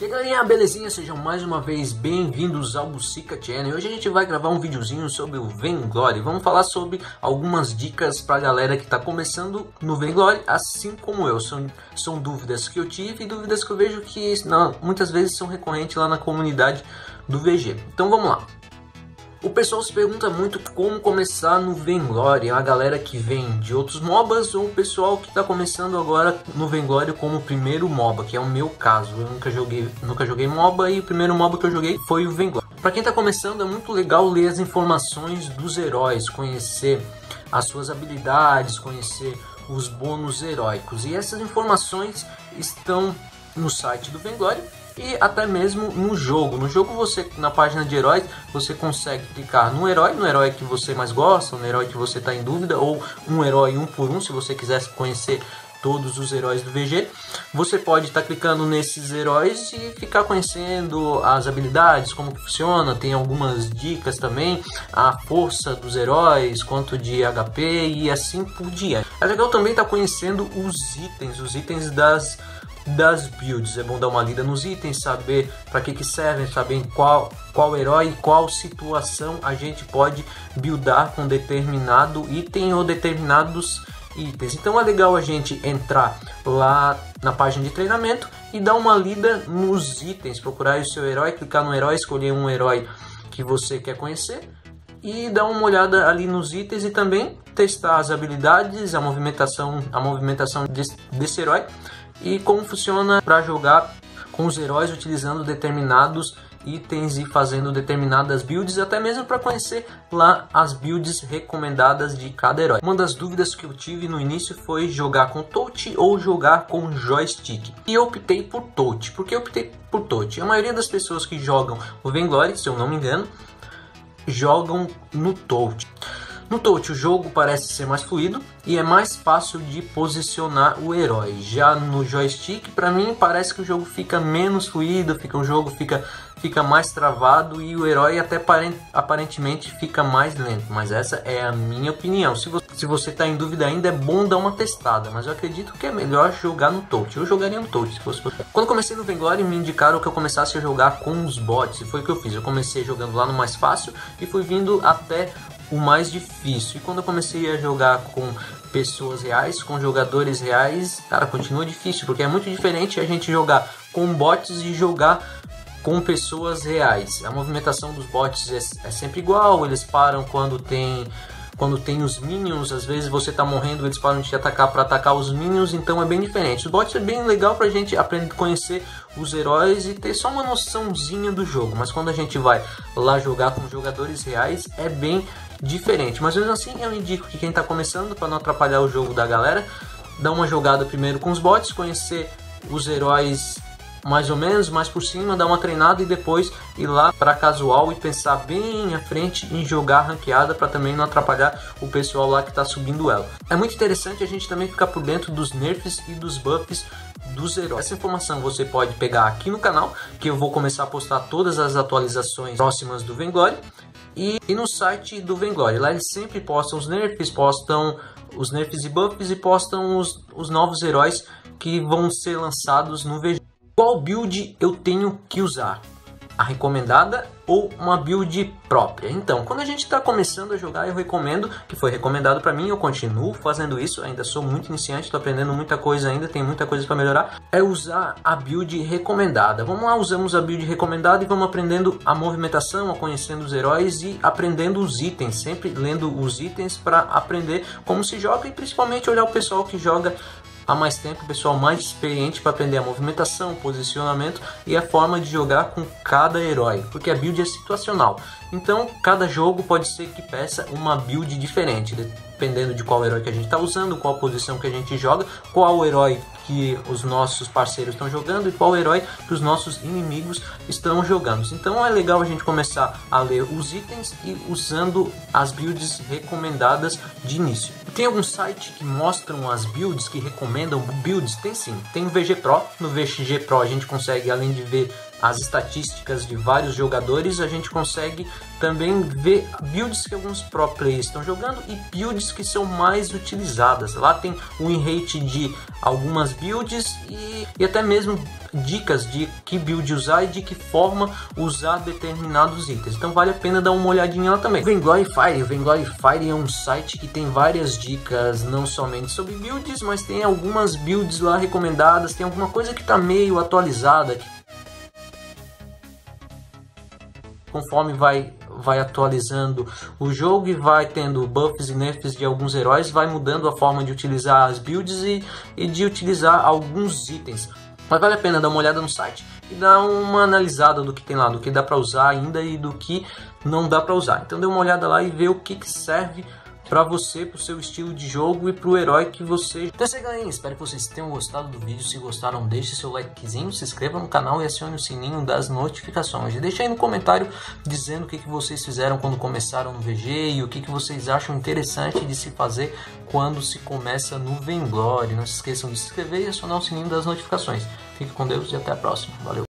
E aí galerinha, belezinha? Sejam mais uma vez bem-vindos ao Bucica Channel. Hoje a gente vai gravar um videozinho sobre o Vainglory. Vamos falar sobre algumas dicas pra galera que tá começando no Vainglory, assim como eu. São, são dúvidas que eu tive e dúvidas que eu vejo que não, muitas vezes são recorrentes lá na comunidade do VG. Então vamos lá. O pessoal se pergunta muito como começar no Vainglory, a galera que vem de outros MOBAs ou o pessoal que está começando agora no Vainglory como primeiro MOBA, que é o meu caso. Eu nunca joguei, nunca joguei MOBA e o primeiro MOBA que eu joguei foi o Vainglory. Para quem está começando é muito legal ler as informações dos heróis, conhecer as suas habilidades, conhecer os bônus heróicos. E essas informações estão no site do Vainglory e até mesmo no jogo. No jogo você na página de heróis você consegue clicar no herói, no herói que você mais gosta, no herói que você está em dúvida ou um herói um por um se você quiser conhecer todos os heróis do VG. Você pode estar tá clicando nesses heróis e ficar conhecendo as habilidades, como funciona, tem algumas dicas também, a força dos heróis, quanto de HP e assim por diante. É legal também estar tá conhecendo os itens, os itens das das builds. É bom dar uma lida nos itens, saber para que, que servem, saber qual, qual herói qual situação a gente pode buildar com determinado item ou determinados itens. Então é legal a gente entrar lá na página de treinamento e dar uma lida nos itens, procurar o seu herói, clicar no herói, escolher um herói que você quer conhecer e dar uma olhada ali nos itens e também testar as habilidades, a movimentação, a movimentação desse, desse herói e como funciona para jogar com os heróis utilizando determinados itens e fazendo determinadas builds, até mesmo para conhecer lá as builds recomendadas de cada herói. Uma das dúvidas que eu tive no início foi jogar com touch ou jogar com joystick. E eu optei por touch. Por que eu optei por touch? A maioria das pessoas que jogam o Vainglory, se eu não me engano, jogam no touch. No touch o jogo parece ser mais fluido e é mais fácil de posicionar o herói. Já no joystick, para mim parece que o jogo fica menos fluido, fica o jogo fica fica mais travado e o herói até aparentemente fica mais lento. Mas essa é a minha opinião. Se você, se você tá em dúvida ainda, é bom dar uma testada. Mas eu acredito que é melhor jogar no touch. Eu jogaria no touch se fosse Quando comecei no Vainglory, me indicaram que eu começasse a jogar com os bots. E foi o que eu fiz. Eu comecei jogando lá no mais fácil e fui vindo até o mais difícil. E quando eu comecei a jogar com pessoas reais, com jogadores reais, cara, continua difícil, porque é muito diferente a gente jogar com bots e jogar com pessoas reais. A movimentação dos bots é, é sempre igual, eles param quando tem quando tem os minions, às vezes você tá morrendo, eles param de te atacar para atacar os minions, então é bem diferente. Os bots é bem legal pra gente aprender a conhecer os heróis e ter só uma noçãozinha do jogo, mas quando a gente vai lá jogar com jogadores reais, é bem diferente. Mas mesmo assim, eu indico que quem está começando, para não atrapalhar o jogo da galera, dá uma jogada primeiro com os bots, conhecer os heróis mais ou menos, mais por cima, dar uma treinada e depois ir lá para casual e pensar bem à frente em jogar ranqueada para também não atrapalhar o pessoal lá que está subindo ela. É muito interessante a gente também ficar por dentro dos nerfs e dos buffs dos heróis. Essa informação você pode pegar aqui no canal, que eu vou começar a postar todas as atualizações próximas do Vainglory e, e no site do Vainglory. Lá eles sempre postam os nerfs, postam os nerfs e buffs e postam os, os novos heróis que vão ser lançados no VG. Qual build eu tenho que usar? A recomendada ou uma build própria. Então, quando a gente está começando a jogar, eu recomendo, que foi recomendado para mim, eu continuo fazendo isso, ainda sou muito iniciante, estou aprendendo muita coisa ainda, tem muita coisa para melhorar, é usar a build recomendada. Vamos lá, usamos a build recomendada e vamos aprendendo a movimentação, a conhecendo os heróis e aprendendo os itens, sempre lendo os itens para aprender como se joga e principalmente olhar o pessoal que joga há mais tempo, pessoal mais experiente para aprender a movimentação, posicionamento e a forma de jogar com cada herói, porque a build é situacional. Então, cada jogo pode ser que peça uma build diferente, dependendo de qual herói que a gente está usando, qual posição que a gente joga, qual herói que os nossos parceiros estão jogando e qual herói que os nossos inimigos estão jogando. Então é legal a gente começar a ler os itens e usando as builds recomendadas de início. Tem algum site que mostram as builds, que recomendam builds? Tem sim. Tem o VG Pro. No VG Pro a gente consegue, além de ver as estatísticas de vários jogadores, a gente consegue também ver builds que alguns pro players estão jogando e builds que são mais utilizadas. Lá tem o win rate de algumas builds e, e até mesmo dicas de que build usar e de que forma usar determinados itens. Então vale a pena dar uma olhadinha lá também. Vainglory Fire, Vainglory Fire é um site que tem várias dicas, não somente sobre builds, mas tem algumas builds lá recomendadas, tem alguma coisa que está meio atualizada, conforme vai vai atualizando o jogo e vai tendo buffs e nerfs de alguns heróis, vai mudando a forma de utilizar as builds e, e de utilizar alguns itens. Mas vale a pena dar uma olhada no site e dar uma analisada do que tem lá, do que dá para usar ainda e do que não dá para usar. Então dê uma olhada lá e vê o que, que serve para você, para o seu estilo de jogo e para o herói que você. Então é isso aí, espero que vocês tenham gostado do vídeo. Se gostaram, deixe seu likezinho, se inscreva no canal e acione o sininho das notificações. E deixe aí no comentário dizendo o que, que vocês fizeram quando começaram no VG e o que, que vocês acham interessante de se fazer quando se começa no Venglory. Não se esqueçam de se inscrever e acionar o sininho das notificações. Fique com Deus e até a próxima. Valeu!